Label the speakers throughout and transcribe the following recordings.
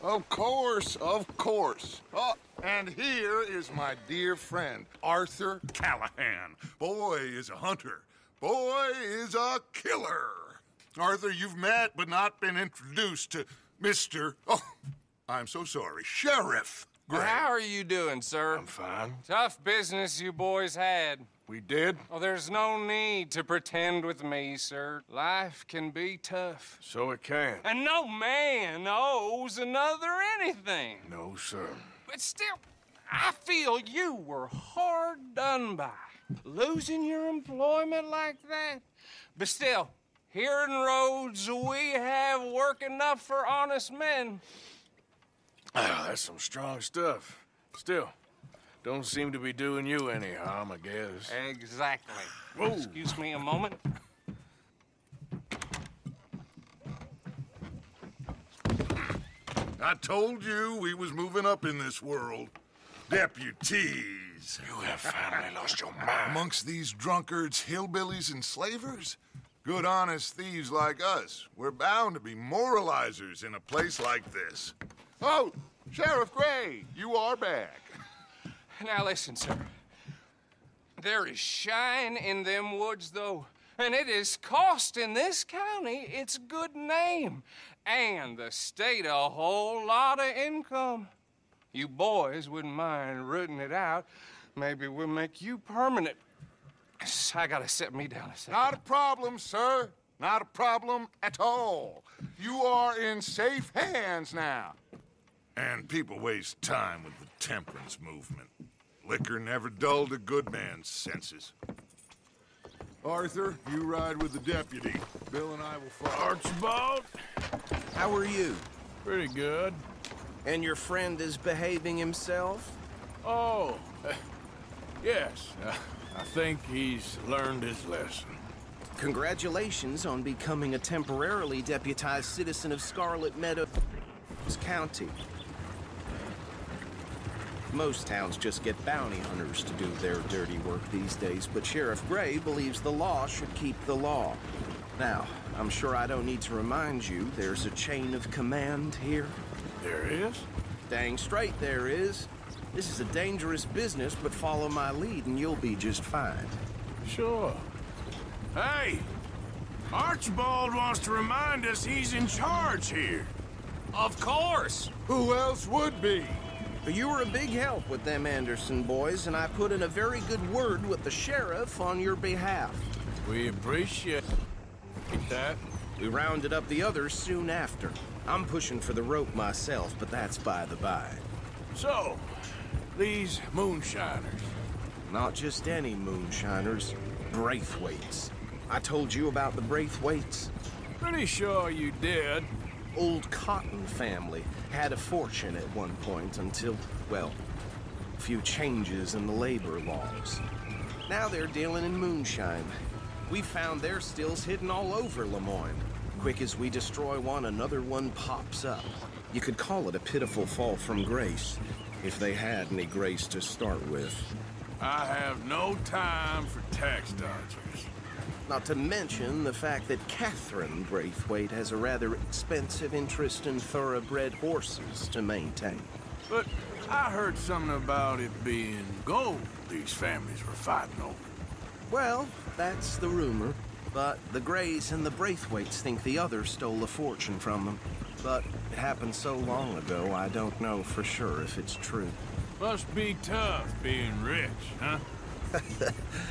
Speaker 1: Of course, of course. Oh, and here is my dear friend, Arthur Callahan. Boy is a hunter. Boy is a killer. Arthur, you've met but not been introduced to Mr. Oh, I'm so sorry, Sheriff Gray.
Speaker 2: How are you doing, sir?
Speaker 3: I'm fine.
Speaker 2: Tough business you boys had.
Speaker 3: We did?
Speaker 2: Oh, there's no need to pretend with me, sir. Life can be tough.
Speaker 3: So it can.
Speaker 2: And no man owes another anything.
Speaker 3: No, sir.
Speaker 2: But still, I feel you were hard done by. Losing your employment like that. But still, here in Rhodes, we have work enough for honest men.
Speaker 3: Ah, that's some strong stuff. Still, don't seem to be doing you any harm, I guess.
Speaker 2: Exactly.
Speaker 3: Whoa.
Speaker 2: Excuse me a moment.
Speaker 1: I told you we was moving up in this world. Deputies.
Speaker 3: You have finally lost your mind.
Speaker 1: Amongst these drunkards, hillbillies, and slavers? Good honest thieves like us. We're bound to be moralizers in a place like this. Oh, Sheriff Gray, you are back.
Speaker 2: Now listen, sir. There is shine in them woods, though, and it is costing this county its good name and the state a whole lot of income. You boys wouldn't mind rooting it out. Maybe we'll make you permanent. I gotta set me down a second.
Speaker 1: Not a problem, sir. Not a problem at all. You are in safe hands now. And people waste time with the temperance movement. Liquor never dulled a good man's senses. Arthur, you ride with the deputy. Bill and I will follow.
Speaker 3: Archibald?
Speaker 4: How are you?
Speaker 3: Pretty good.
Speaker 4: And your friend is behaving himself?
Speaker 3: Oh, yes. Uh, I think he's learned his lesson.
Speaker 4: Congratulations on becoming a temporarily deputized citizen of Scarlett Meadows County. Most towns just get bounty hunters to do their dirty work these days, but Sheriff Gray believes the law should keep the law. Now, I'm sure I don't need to remind you there's a chain of command here.
Speaker 3: There is?
Speaker 4: Dang straight there is. This is a dangerous business, but follow my lead and you'll be just fine.
Speaker 3: Sure. Hey! Archibald wants to remind us he's in charge here.
Speaker 2: Of course!
Speaker 1: Who else would be?
Speaker 4: You were a big help with them Anderson boys, and I put in a very good word with the sheriff on your behalf.
Speaker 3: We appreciate that.
Speaker 4: We rounded up the others soon after. I'm pushing for the rope myself, but that's by the by.
Speaker 3: So, these moonshiners.
Speaker 4: Not just any moonshiners, Braithwaites. I told you about the Braithwaites.
Speaker 3: Pretty sure you did.
Speaker 4: Old Cotton family had a fortune at one point until, well, a few changes in the labor laws. Now they're dealing in moonshine. We found their stills hidden all over Lemoyne. Quick as we destroy one, another one pops up. You could call it a pitiful fall from grace, if they had any grace to start with.
Speaker 3: I have no time for tax dodgers.
Speaker 4: Not to mention the fact that Catherine Braithwaite has a rather expensive interest in thoroughbred horses to maintain.
Speaker 3: But I heard something about it being gold these families were fighting over.
Speaker 4: Well, that's the rumor. But the Grays and the Braithwaites think the other stole a fortune from them. But it happened so long ago, I don't know for sure if it's true.
Speaker 3: Must be tough being rich, huh?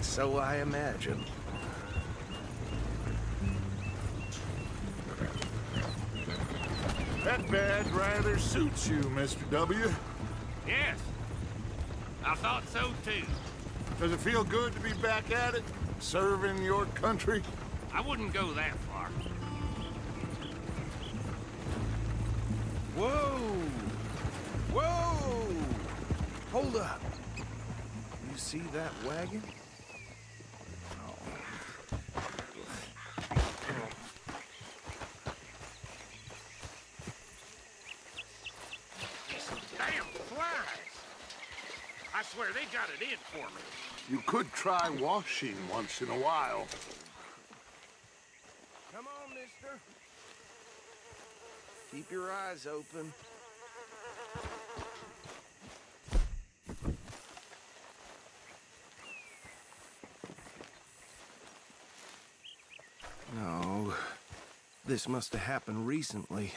Speaker 4: So I imagine.
Speaker 1: That badge rather suits you, Mr. W.
Speaker 5: Yes. I thought so too.
Speaker 1: Does it feel good to be back at it? Serving your country?
Speaker 5: I wouldn't go that far.
Speaker 4: Whoa! Whoa! Hold up. You see that wagon?
Speaker 5: got it in for me.
Speaker 1: You could try washing once in a while.
Speaker 4: Come on, mister. Keep your eyes open. No. This must have happened recently.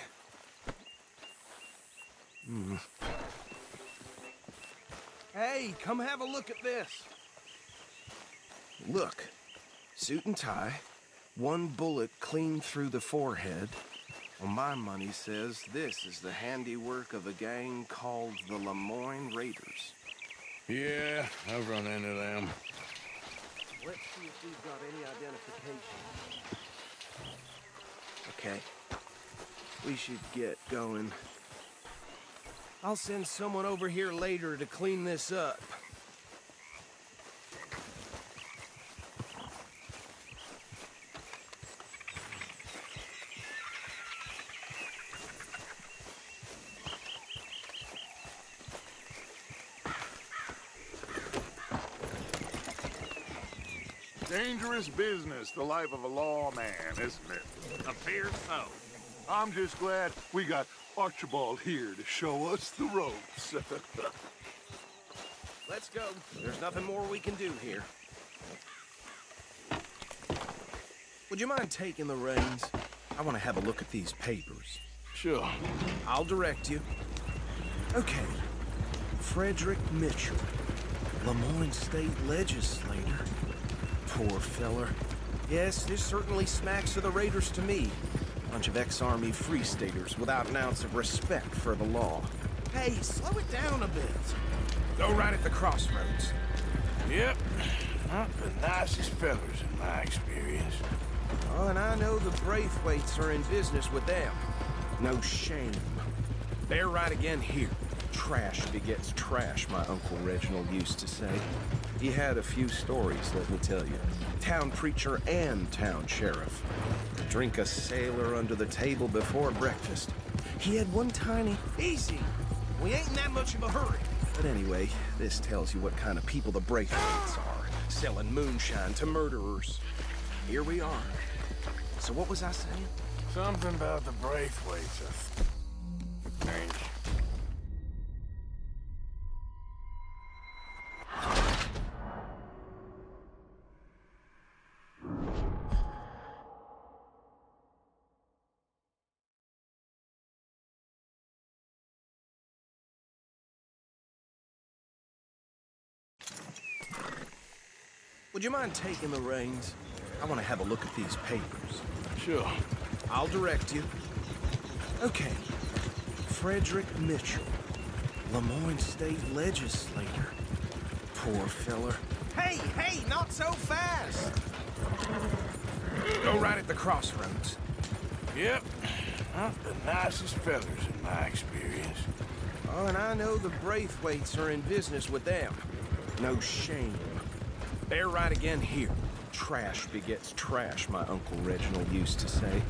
Speaker 4: Hey, come have a look at this. Look, suit and tie, one bullet clean through the forehead. Well, my money says this is the handiwork of a gang called the Lemoyne Raiders.
Speaker 3: Yeah, I've run into them.
Speaker 4: Let's see if we've got any identification. Okay. We should get going. I'll send someone over here later to clean this up.
Speaker 1: Dangerous business, the life of a lawman, isn't it?
Speaker 5: Appears so.
Speaker 1: I'm just glad we got Archibald here to show us the ropes.
Speaker 4: Let's go. There's nothing more we can do here. Would you mind taking the reins? I want to have a look at these papers.
Speaker 3: Sure.
Speaker 4: I'll direct you. Okay. Frederick Mitchell, Lemoyne State Legislator. Poor feller. Yes, this certainly smacks of the Raiders to me. Bunch of ex-army free staters without an ounce of respect for the law. Hey, slow it down a bit. Go right at the crossroads.
Speaker 3: Yep. Not the nicest fellas in my experience.
Speaker 4: Oh, and I know the Braithwaites are in business with them. No shame. They're right again here. Trash begets trash, my Uncle Reginald used to say. He had a few stories, let me tell you. Town preacher and town sheriff. Drink a sailor under the table before breakfast. He had one tiny... Easy! We ain't in that much of a hurry. But anyway, this tells you what kind of people the Braithwaites are. Selling moonshine to murderers. Here we are. So what was I saying?
Speaker 3: Something about the Braithwaites.
Speaker 4: Would you mind taking the reins? I want to have a look at these papers.
Speaker 3: Sure.
Speaker 4: I'll direct you. Okay. Frederick Mitchell, Lemoyne State Legislator. Poor feller. Hey, hey, not so fast! Go right at the crossroads.
Speaker 3: Yep. Not the nicest fellas in my experience.
Speaker 4: Oh, and I know the Braithwaites are in business with them. No shame. They're right again here. Trash begets trash, my Uncle Reginald used to say.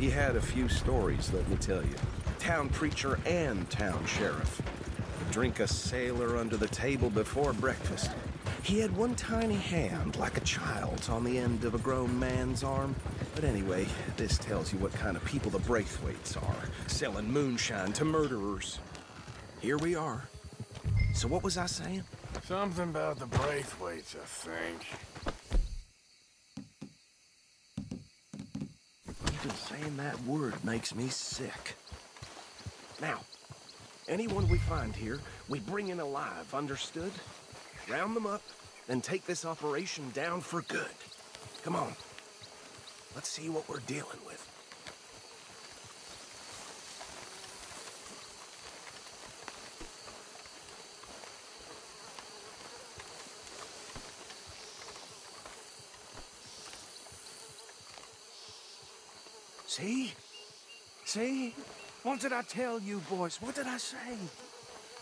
Speaker 4: He had a few stories, let me tell you. Town preacher and town sheriff. Drink a sailor under the table before breakfast. He had one tiny hand, like a child's, on the end of a grown man's arm. But anyway, this tells you what kind of people the Braithwaites are. Selling moonshine to murderers. Here we are. So what was I saying?
Speaker 3: Something about the Braithwaites, I think.
Speaker 4: Even saying that word makes me sick. Now, anyone we find here, we bring in alive, understood? Round them up, then take this operation down for good. Come on. Let's see what we're dealing with. See? See? What did I tell you, boys? What did I say?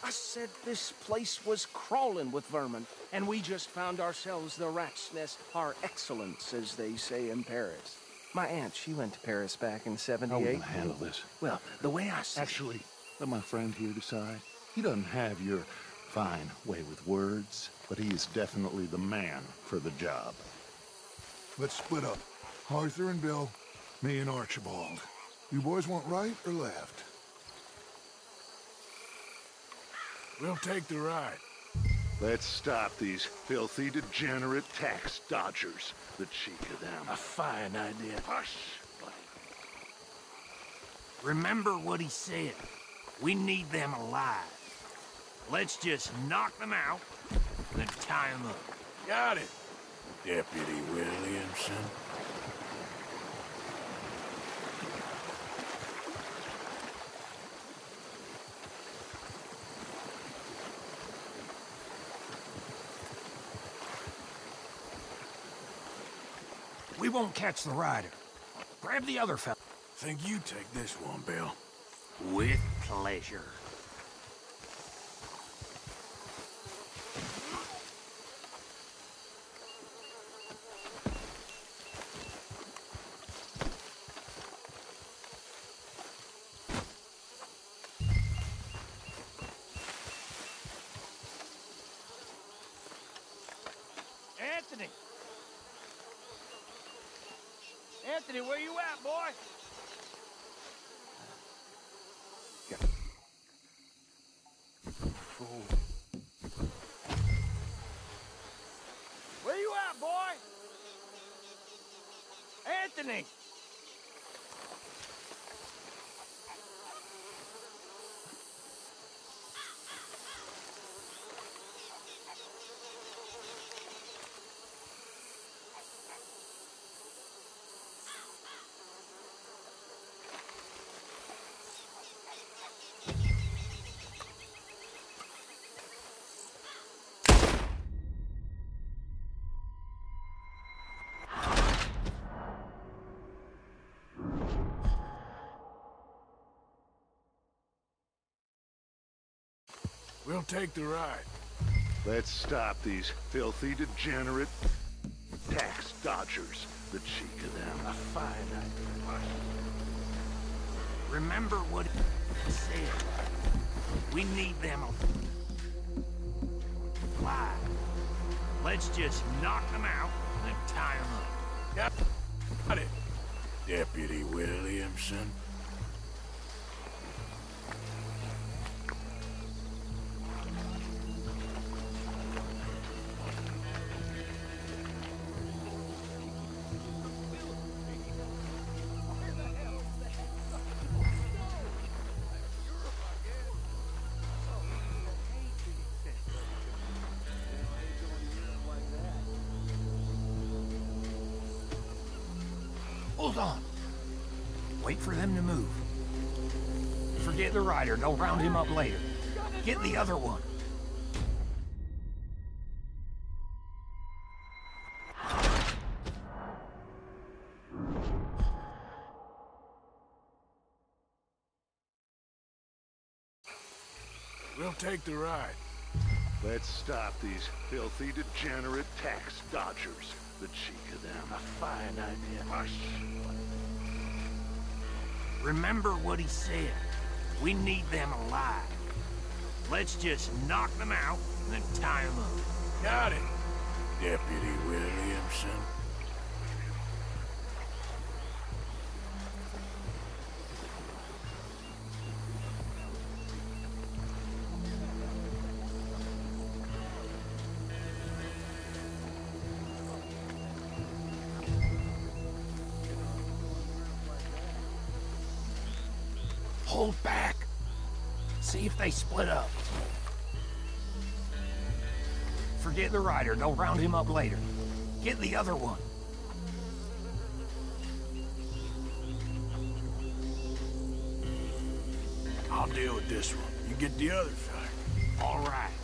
Speaker 4: I said this place was crawling with vermin, and we just found ourselves the rat's nest par excellence, as they say in Paris. My aunt, she went to Paris back in 78.
Speaker 6: How will handle this?
Speaker 4: Well, the way I see
Speaker 6: Actually, let my friend here decide. He doesn't have your fine way with words, but he is definitely the man for the job.
Speaker 1: Let's split up. Arthur and Bill, me and Archibald. You boys want right or left?
Speaker 3: We'll take the right.
Speaker 6: Let's stop these filthy, degenerate tax dodgers. The cheek of them.
Speaker 3: A fine idea.
Speaker 6: Hush!
Speaker 5: Remember what he said. We need them alive. Let's just knock them out, then tie them up.
Speaker 3: Got it, Deputy Williamson.
Speaker 5: We won't catch the rider. Grab the other fella.
Speaker 3: Think you take this one, Bill.
Speaker 5: With pleasure. Anthony! Anthony, where you at, boy? Where you at, boy? Anthony!
Speaker 3: We'll take the ride.
Speaker 1: Let's stop these filthy, degenerate tax dodgers. The cheek of them.
Speaker 5: A fine idea. Remember what he said. We need them alive. Let's just knock them out and tie them up.
Speaker 3: Got it, Deputy Williamson.
Speaker 5: Hold on. Wait for them to move. Forget the rider. They'll round him up later. Get the other one.
Speaker 3: We'll take the ride.
Speaker 1: Let's stop these filthy, degenerate tax dodgers. The cheek of them.
Speaker 5: A fine idea.
Speaker 1: Hush.
Speaker 5: Remember what he said. We need them alive. Let's just knock them out and then tie them up.
Speaker 3: Got it, Deputy Williamson.
Speaker 5: Hold back. See if they split up. Forget the rider. They'll round him up later. Get the other one.
Speaker 3: I'll deal with this one. You get the other fella.
Speaker 5: All. Right.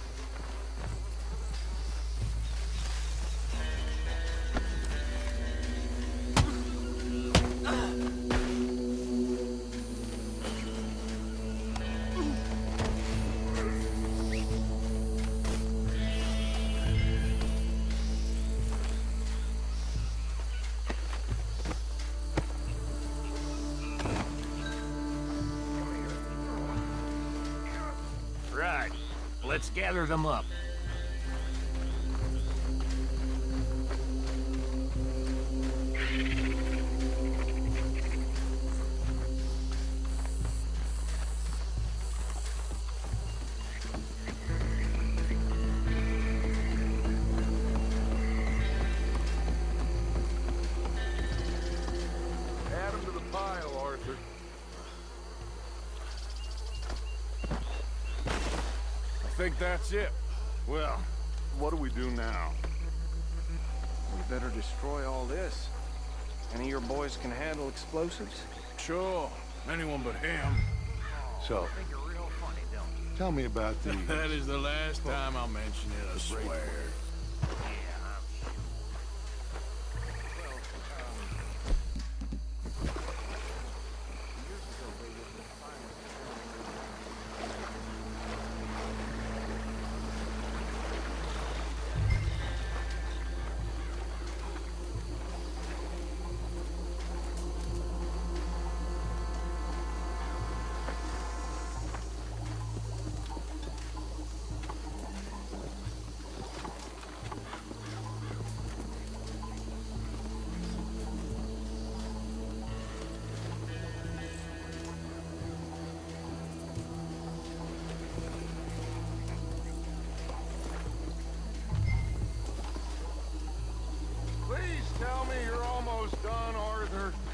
Speaker 5: Let's gather them up.
Speaker 3: That's it.
Speaker 1: Well, what do we do now?
Speaker 4: We better destroy all this. Any of your boys can handle explosives?
Speaker 3: Sure. Anyone but him.
Speaker 1: So, tell me about the...
Speaker 3: That is the last time I'll mention it, I swear.
Speaker 5: Done, Arthur.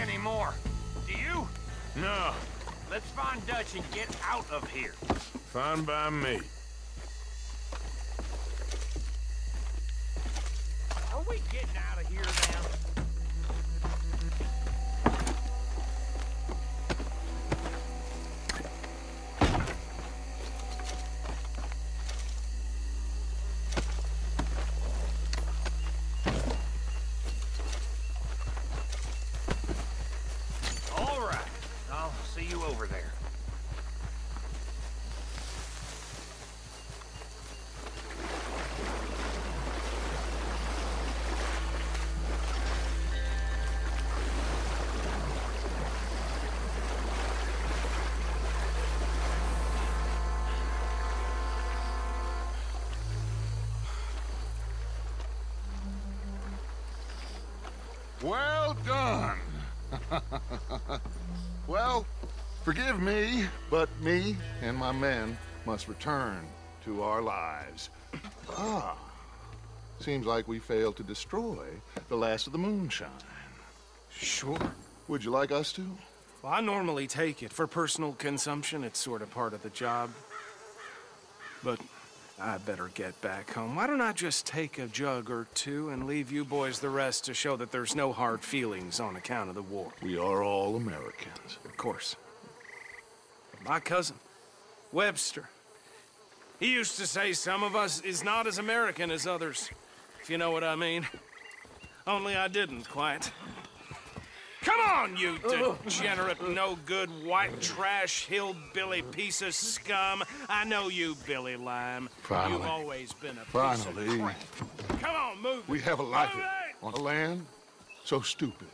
Speaker 7: See any more. Do you?
Speaker 3: No.
Speaker 7: Let's find Dutch and get out of here.
Speaker 3: Fine by me.
Speaker 7: Are we getting out of here now?
Speaker 5: Well done. well, forgive me, but me and my men must return to our lives. Ah, seems like we failed to destroy the last of the moonshine.
Speaker 4: Sure.
Speaker 5: Would you like us to?
Speaker 4: Well, I normally take it. For personal consumption, it's sort of part of the job. But I better get back home. Why don't I just take a jug or two and leave you boys the rest to show that there's no hard feelings on account of the war?
Speaker 1: We are all Americans.
Speaker 4: Of course. My cousin, Webster,
Speaker 3: He used to say some of us is not as American as others, if you know what I mean. Only I didn't quite. Come on, you degenerate, no good, white trash, hillbilly piece of scum. I know you, Billy Lime.
Speaker 6: Finally.
Speaker 3: You've always been a piece of crap. Come on, move.
Speaker 6: We have a life
Speaker 3: it.
Speaker 6: on a land so stupid,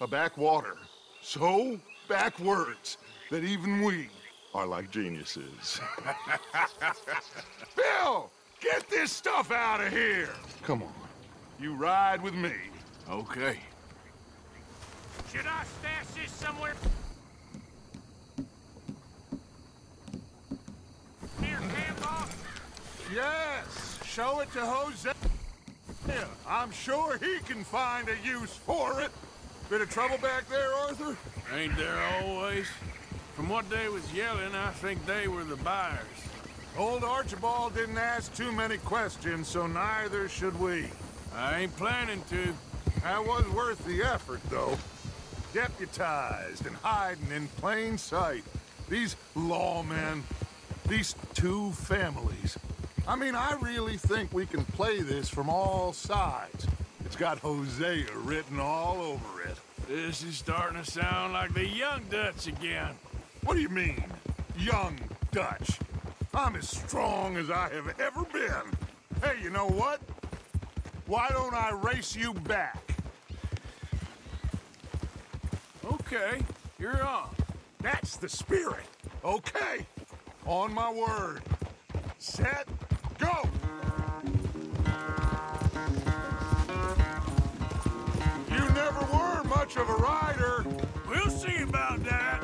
Speaker 6: a backwater so backwards that even we are like geniuses. Bill, get this stuff out of here. Come on, you ride with me.
Speaker 3: Okay.
Speaker 5: Should I stash this somewhere? Here, Camp
Speaker 1: Yes, show it to Hosea. I'm sure he can find a use for it. Bit of trouble back there, Arthur?
Speaker 3: Ain't there always? From what they was yelling, I think they were the buyers.
Speaker 1: Old Archibald didn't ask too many questions, so neither should we.
Speaker 3: I ain't planning to.
Speaker 1: That was worth the effort, though. Deputized and hiding in plain sight. These lawmen, these two families. I mean, I really think we can play this from all sides. It's got Hosea written all over it.
Speaker 3: This is starting to sound like the Young Dutch again.
Speaker 1: What do you mean, young Dutch? I'm as strong as I have ever been. Hey, you know what? Why don't I race you back?
Speaker 3: Okay, you're on.
Speaker 1: That's the spirit. Okay. On my word. Set, go! You never were much of a rider.
Speaker 3: We'll see about that.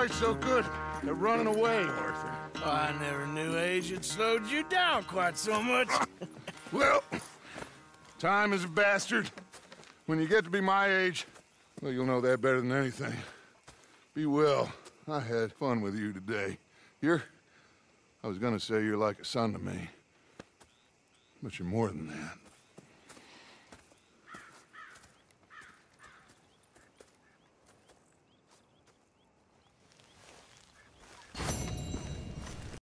Speaker 1: Quite so good at running away, Arthur.
Speaker 3: I never knew age had slowed you down quite so much.
Speaker 1: Well, time is a bastard. When you get to be my age, well, you'll know that better than anything. Be well. I had fun with you today. You're. I was gonna say you're like a son to me. But you're more than that.